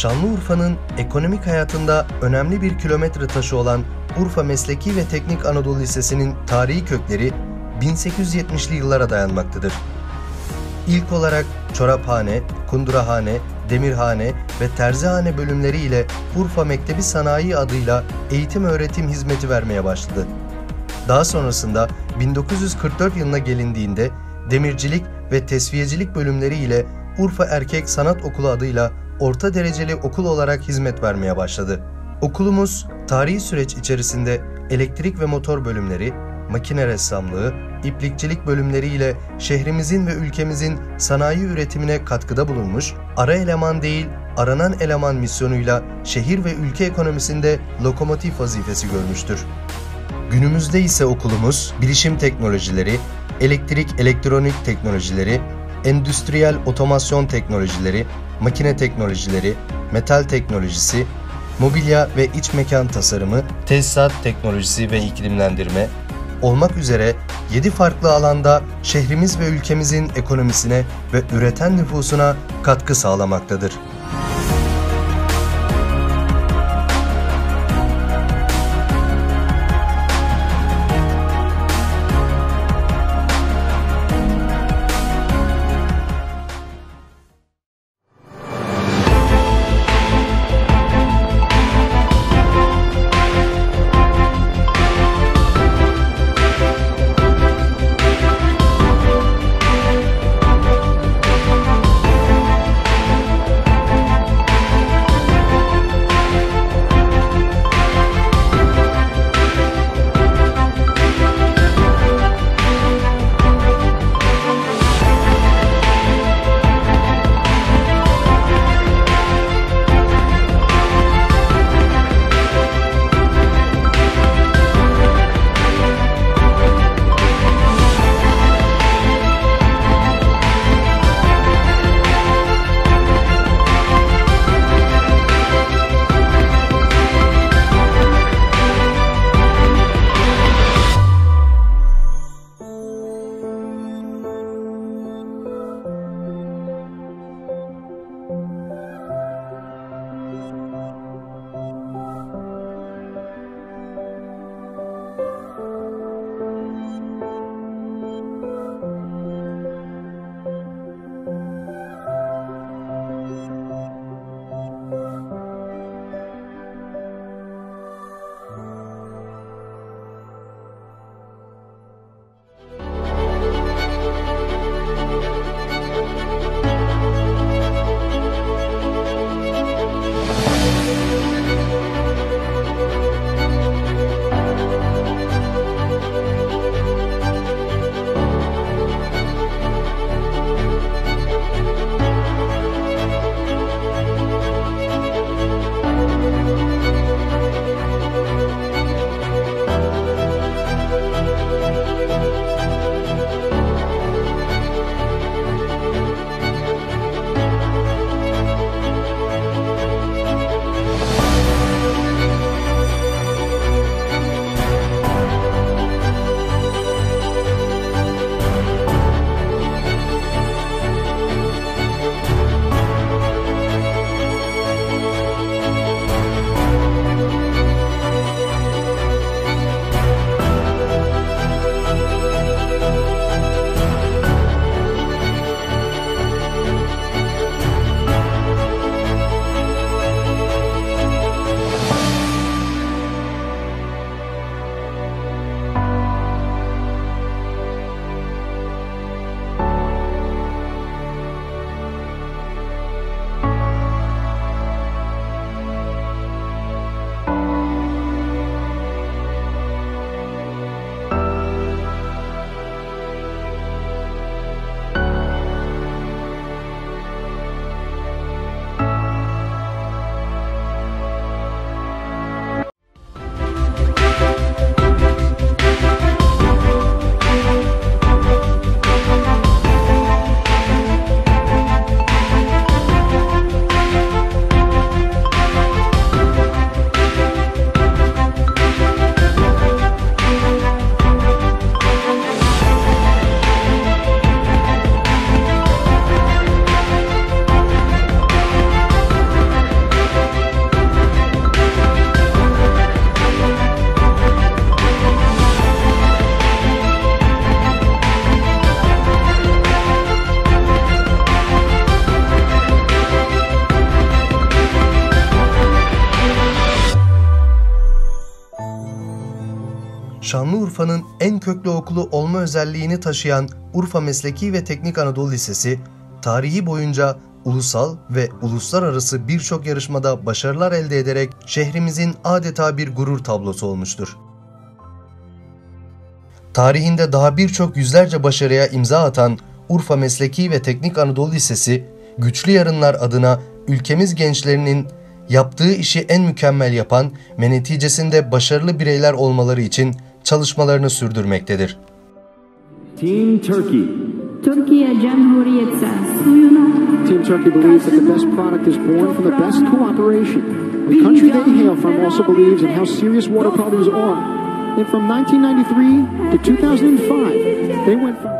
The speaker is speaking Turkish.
Şanlıurfa'nın ekonomik hayatında önemli bir kilometre taşı olan Urfa Mesleki ve Teknik Anadolu Lisesi'nin tarihi kökleri 1870'li yıllara dayanmaktadır. İlk olarak çoraphane, kundurahane, demirhane ve terzihane bölümleri ile Urfa Mektebi Sanayi adıyla eğitim öğretim hizmeti vermeye başladı. Daha sonrasında 1944 yılına gelindiğinde demircilik ve tesviyecilik bölümleri ile Urfa Erkek Sanat Okulu adıyla orta dereceli okul olarak hizmet vermeye başladı. Okulumuz tarihi süreç içerisinde elektrik ve motor bölümleri, makine ressamlığı, iplikçilik bölümleri ile şehrimizin ve ülkemizin sanayi üretimine katkıda bulunmuş, ara eleman değil, aranan eleman misyonuyla şehir ve ülke ekonomisinde lokomotif vazifesi görmüştür. Günümüzde ise okulumuz bilişim teknolojileri, elektrik elektronik teknolojileri, endüstriyel otomasyon teknolojileri, makine teknolojileri, metal teknolojisi, mobilya ve iç mekan tasarımı, tesisat teknolojisi ve iklimlendirme olmak üzere 7 farklı alanda şehrimiz ve ülkemizin ekonomisine ve üreten nüfusuna katkı sağlamaktadır. Şanlıurfa'nın en köklü okulu olma özelliğini taşıyan Urfa Mesleki ve Teknik Anadolu Lisesi, tarihi boyunca ulusal ve uluslararası birçok yarışmada başarılar elde ederek şehrimizin adeta bir gurur tablosu olmuştur. Tarihinde daha birçok yüzlerce başarıya imza atan Urfa Mesleki ve Teknik Anadolu Lisesi, güçlü yarınlar adına ülkemiz gençlerinin yaptığı işi en mükemmel yapan ve neticesinde başarılı bireyler olmaları için çalışmalarını sürdürmektedir. Team Turkey. Türkiye Cumhuriyeti suyuna Team Turkey believes that the best product is born from the best cooperation. The country they hail from also believes in how serious water problems are. And from 1993 to 2005, they went from